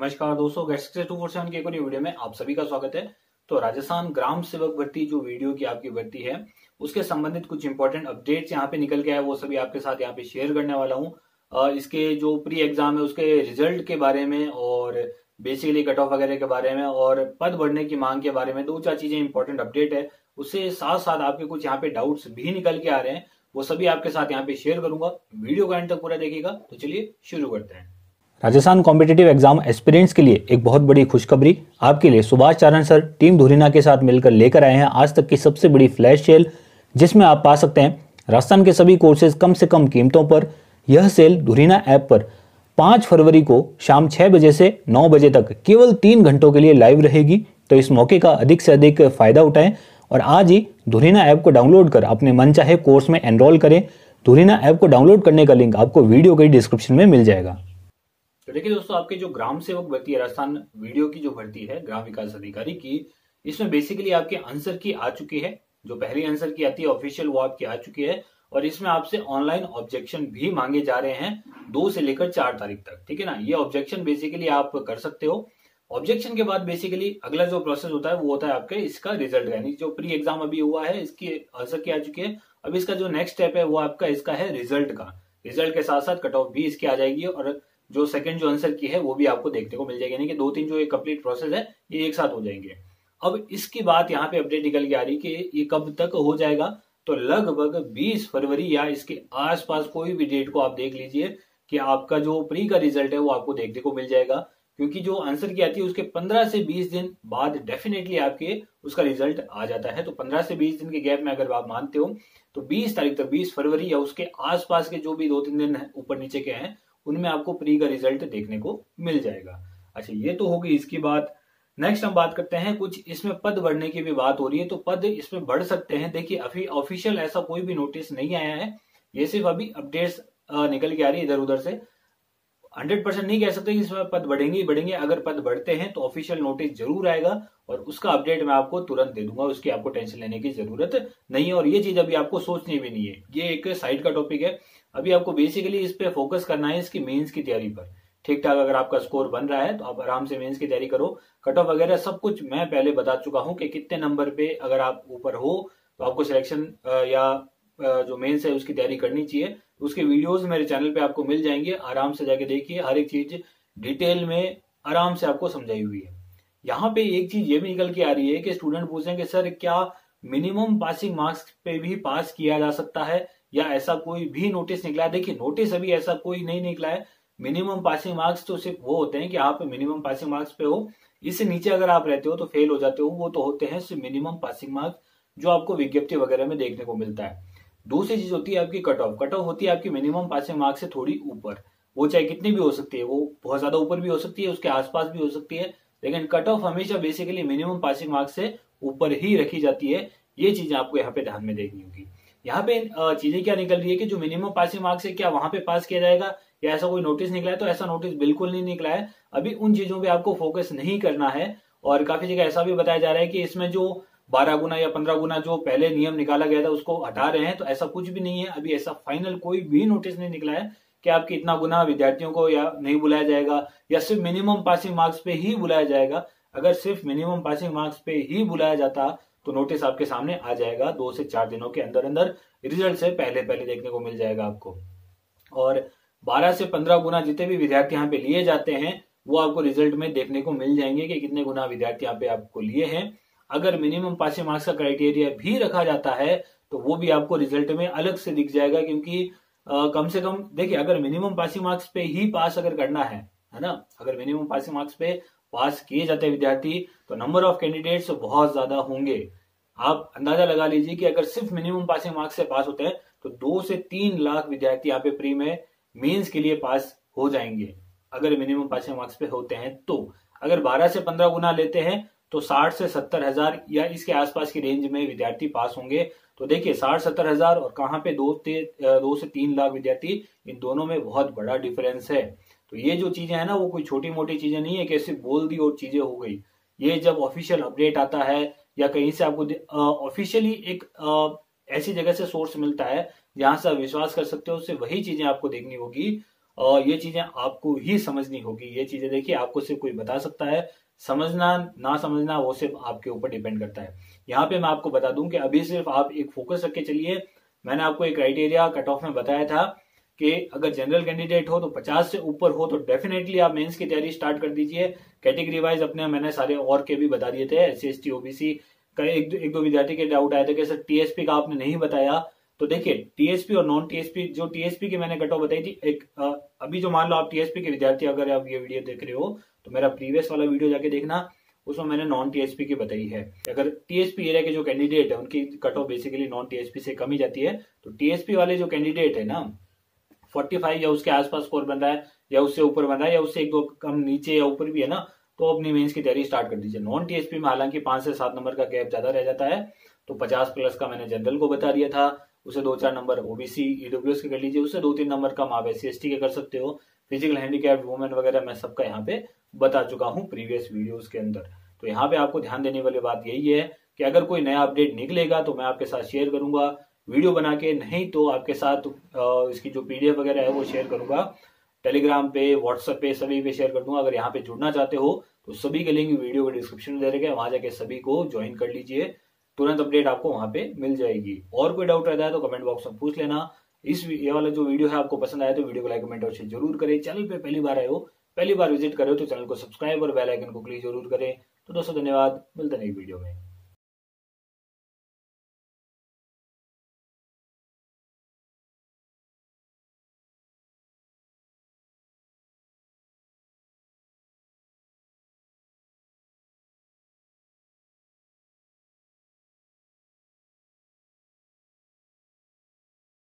नमस्कार दोस्तों guest to four seven के एक और वीडियो में आप सभी का स्वागत है। तो राजस्थान ग्राम सेवक भर्ती जो वीडियो की आपकी भर्ती है, उसके संबंधित कुछ इंपॉर्टेंट अपडेट्स यहाँ पे निकल के आए, वो सभी आपके साथ यहाँ पे शेयर करने वाला हूँ। इसके जो प्री एग्ज़ाम है, उसके रिज़ल्ट के बारे में और बेसिकली कट ऑफ़ वगैरह के बारे में और पद बढ़ने की मांग के बारे में दो चार चीज़ें इंपॉर्टेंट अपडेट है। उससे साथ साथ आपके कुछ यहाँ पे डाउट्स भी निकल के आ रहे हैं, वो सभी आपके साथ यहाँ पे शेयर करूँगा। वीडियो का एंड तक पूरा देखिएगा तो चलिए शुरू करते हैं। राजस्थान कॉम्पिटेटिव एग्ज़ाम एस्पिरेंट्स के लिए एक बहुत बड़ी खुशखबरी आपके लिए सुभाष चारण सर, टीम धुरीना के साथ मिलकर लेकर आए हैं आज तक की सबसे बड़ी फ्लैश सेल जिसमें आप पा सकते हैं राजस्थान के सभी कोर्सेज कम से कम कीमतों पर। यह सेल धुरीना ऐप पर पाँच फरवरी को शाम छह बजे से नौ बजे तक केवल तीन घंटों के लिए लाइव रहेगी। तो इस मौके का अधिक से अधिक फ़ायदा उठाएँ और आज ही धुरीना ऐप को डाउनलोड कर अपने मन चाहे कोर्स में एनरोल करें। धुरीना ऐप को डाउनलोड करने का लिंक आपको वीडियो के डिस्क्रिप्शन में मिल जाएगा। तो देखिए दोस्तों, आपके जो ग्राम सेवक भर्ती है, राजस्थान वीडियो की जो भर्ती है, ग्राम विकास अधिकारी की, इसमें बेसिकली आपके आंसर की आ चुकी है। जो पहली आंसर की आती है ऑफिशियल वो आपकी आ चुकी है और इसमें आपसे ऑनलाइन ऑब्जेक्शन भी मांगे जा रहे हैं दो से लेकर चार तारीख तक, ठीक है ना? ये ऑब्जेक्शन बेसिकली आप कर सकते हो। ऑब्जेक्शन के बाद बेसिकली अगला जो प्रोसेस होता है, वो होता है आपके इसका रिज़ल्ट यानी जो प्री एग्ज़ाम अभी हुआ है, इसकी आंसर की आ चुकी है। अब इसका जो नेक्स्ट स्टेप है, वो आपका इसका है रिज़ल्ट का। रिज़ल्ट के साथ साथ कट ऑफ़ भी इसकी आ जाएगी और जो सेकंड जो आंसर की है, वो भी आपको देखने को मिल जाएगी। यानी कि दो तीन जो एक कंप्लीट प्रोसेस है, ये एक साथ हो जाएँगे। अब इसकी बात यहाँ पे अपडेट निकल के आ रही कि ये कब तक हो जाएगा? तो लगभग 20 फरवरी या इसके आसपास कोई भी डेट को आप देख लीजिए कि आपका जो प्री का रिज़ल्ट है, वो आपको देखने को मिल जाएगा। क्योंकि जो आंसर की आती है, उसके 15 से 20 दिन बाद डेफिनेटली आपके उसका रिज़ल्ट आ जाता है। तो 15 से 20 दिन के गैप में अगर आप मानते हो तो 20 तारीख तक 20 फरवरी या उसके आसपास के जो भी दो तीन दिन ऊपर नीचे के हैं उनमें आपको प्री का रिज़ल्ट देखने को मिल जाएगा। अच्छा ये तो होगी इसकी बात। नेक्स्ट हम बात करते हैं, कुछ इसमें पद बढ़ने की भी बात हो रही है तो पद इसमें बढ़ सकते हैं। देखिए, अभी ऑफिशियल ऐसा कोई भी नोटिस नहीं आया है। ये सिर्फ़ अभी अपडेट्स निकल के आ रही है इधर उधर से। हंड्रेड परसेंट नहीं कह सकते कि इसमें पद बढ़ेंगे ही बढ़ेंगे। अगर पद बढ़ते हैं तो ऑफिशियल नोटिस ज़रूर आएगा और उसका अपडेट मैं आपको तुरंत दे दूँगा। उसकी आपको टेंशन लेने की ज़रूरत नहीं है। और ये चीज़ अभी आपको सोचनी भी नहीं है। ये एक साइड का टॉपिक है। अभी आपको बेसिकली इस पे फोकस करना है इसकी मेंस की तैयारी पर। ठीक ठाक अगर आपका स्कोर बन रहा है तो आप आराम से मेंस की तैयारी करो। कट ऑफ़ वगैरह सब कुछ मैं पहले बता चुका हूँ कि कितने नंबर पे अगर आप ऊपर हो तो आपको सिलेक्शन या जो मेन्स है, उसकी तैयारी करनी चाहिए। उसके वीडियोस मेरे चैनल पे आपको मिल जाएँगे। आराम से जाके देखिए। हर एक चीज़ डिटेल में आराम से आपको समझाई हुई है। यहाँ पे एक चीज़ ये भी निकल के आ रही है कि स्टूडेंट पूछेंगे सर, क्या मिनिमम पासिंग मार्क्स पे भी पास किया जा सकता है? या ऐसा कोई भी नोटिस निकला है? देखिए नोटिस अभी ऐसा कोई नहीं निकला है। मिनिमम पासिंग मार्क्स तो सिर्फ़ वो होते हैं कि आप मिनिमम पासिंग मार्क्स पे हो। इससे नीचे अगर आप रहते हो तो फेल हो जाते हो। वो तो होते हैं सिर्फ़ मिनिमम पासिंग मार्क्स जो आपको विज्ञप्ति वगैरह में देखने को मिलता है। दूसरी चीज़ होती है आपकी कट ऑफ़ कट ऑफ़ होती है आपकी मिनिमम पासिंग मार्क्स से थोड़ी ऊपर। वो चाहे कितनी भी हो सकती है, वो बहुत ज़्यादा ऊपर भी हो सकती है, उसके आसपास भी हो सकती है, लेकिन कट ऑफ़ हमेशा बेसिकली मिनिमम पासिंग मार्क्स से ऊपर ही रखी जाती है। ये चीज़ें आपको यहाँ पे ध्यान में देखनी होगी। यहाँ पे चीज़ें क्या निकल रही है कि जो मिनिमम पासिंग मार्क्स है क्या वहाँ पे पास किया जाएगा, या ऐसा कोई नोटिस निकला है तो ऐसा नोटिस बिल्कुल नहीं निकला है। अभी उन चीज़ों पे आपको फोकस नहीं करना है, और काफ़ी जगह ऐसा भी बताया जा रहा है कि इसमें जो बारह गुना या पंद्रह गुना जो पहले नियम निकाला गया था, उसको हटा रहे हैं तो ऐसा कुछ भी नहीं है। अभी ऐसा फाइनल कोई भी नोटिस नहीं निकला है कि आपके इतना गुना विद्यार्थियों को या नहीं बुलाया जाएगा, या सिर्फ़ मिनिमम पासिंग मार्क्स पे ही बुलाया जाएगा। अगर सिर्फ़ मिनिमम पासिंग मार्क्स पे ही बुलाया जाता तो नोटिस आपके सामने आ जाएगा दो से चार दिनों के अंदर अंदर रिज़ल्ट से पहले पहले देखने को मिल जाएगा आपको। और 12 से 15 गुना जितने भी विद्यार्थी यहाँ पे लिए जाते हैं, वो आपको रिज़ल्ट में देखने को मिल जाएँगे कि कितने गुना विद्यार्थी यहाँ पे आपको लिए हैं। अगर मिनिमम पासिंग मार्क्स का क्राइटेरिया भी रखा जाता है तो वो भी आपको रिज़ल्ट में अलग से दिख जाएगा क्योंकि आ, कम से कम देखिए अगर मिनिमम पासिंग मार्क्स पे ही पास अगर करना है है ना? अगर मिनिमम पासिंग मार्क्स पे पास किए जाते हैं विद्यार्थी तो नंबर ऑफ़ कैंडिडेट्स बहुत ज़्यादा होंगे। आप अंदाज़ा लगा लीजिए कि अगर सिर्फ़ मिनिमम पासिंग मार्क्स से पास होते हैं तो दो से तीन लाख विद्यार्थी यहाँ पे प्री में मेंस के लिए पास हो जाएँगे अगर मिनिमम पासिंग मार्क्स पे होते हैं तो। अगर 12 से 15 गुना लेते हैं तो 60 से सत्तर हज़ार या इसके आसपास की रेंज में विद्यार्थी पास होंगे। तो देखिए, साठ सत्तर हज़ार और कहाँ पे दो दो से तीन लाख विद्यार्थी, इन दोनों में बहुत बड़ा डिफरेंस है। तो ये जो चीज़ें है ना, वो कोई छोटी मोटी चीज़ें नहीं है कि सिर्फ़ बोल दी और चीज़ें हो गई। ये जब ऑफिशियल अपडेट आता है या कहीं से आपको ऑफिशियली एक ऐसी जगह से सोर्स मिलता है जहाँ से आप विश्वास कर सकते हो, उससे वही चीज़ें आपको देखनी होगी। और ये चीज़ें आपको ही समझनी होगी। ये चीज़ें देखिए, आपको सिर्फ़ कोई बता सकता है। समझना ना समझना वो सिर्फ़ आपके ऊपर डिपेंड करता है। यहाँ पे मैं आपको बता दूँ कि अभी सिर्फ़ आप एक फोकस रख के चलिए। मैंने आपको एक क्राइटेरिया कट ऑफ़ में बताया था कि अगर जनरल कैंडिडेट हो तो 50 से ऊपर हो तो डेफिनेटली आप मेंस की तैयारी स्टार्ट कर दीजिए। कैटेगरी वाइज अपने मैंने सारे और के भी बता दिए थे S C S T OBC का एक, एक दो विद्यार्थी के डाउट आए थे कि सर टीएसपी का आपने नहीं बताया। तो देखिए टीएसपी और नॉन टीएसपी जो टीएसपी की मैंने कट ऑफ़ बताई थी एक आ, अभी जो मान लो आप टीएसपी के विद्यार्थी अगर आप ये वीडियो देख रहे हो तो मेरा प्रीवियस वाला वीडियो जाके देखना उसमें मैंने नॉन टीएसपी की बताई है। अगर टीएसपी एरिया के जो कैंडिडेट है उनकी cut off basically non TSP से कम जाती है तो टीएसपी वाले जो कैंडिडेट है ना फोर्टी फाइव या उसके आसपास स्कोर बन रहा है या उससे ऊपर बन रहा है या उससे एक दो कम नीचे या ऊपर भी है ना तो अपनी मेंस की तैयारी स्टार्ट कर दीजिए। नॉन टीएसपी में हालाँकि पाँच से सात नंबर का गैप ज़्यादा रह जाता है तो पचास प्लस का मैंने जनरल को बता दिया था, उसे दो चार नंबर ओबीसी ईडब्ल्यूएस के कर लीजिए उससे दो तीन नंबर कम आप एस सी के कर सकते हो। फ़िज़िकल हैंडीकैप्ड वुमेन वगैरह मैं सबका यहाँ पे बता चुका हूँ प्रीवियस वीडियोस के अंदर। तो यहाँ पे आपको ध्यान देने वाली बात यही है कि अगर कोई नया अपडेट निकलेगा तो मैं आपके साथ शेयर करूँगा। वीडियो बना के, नहीं तो आपके साथ इसकी जो पीडीएफ वगैरह है, वो शेयर करूँगा। टेलीग्राम पे व्हाट्सएप पे सभी पे शेयर कर दूँगा। अगर यहाँ पे जुड़ना चाहते हो तो सभी के लिंक वीडियो के डिस्क्रिप्शन में दे रखे वहाँ जाके सभी को ज्वाइन कर लीजिए। तुरंत अपडेट आपको वहाँ पे मिल जाएगी। और कोई डाउट रहता है तो कमेंट बॉक्स में पूछ लेना। इस ये वाला जो वीडियो है आपको पसंद आया तो वीडियो को लाइक कमेंट और शेयर ज़रूर करें। चैनल पे पहली बार आए हो, पहली बार विज़िट करो तो चैनल को सब्सक्राइब और बेल आइकन को क्लिक ज़रूर करें। तो दोस्तों, धन्यवाद। मिलते नई वीडियो में।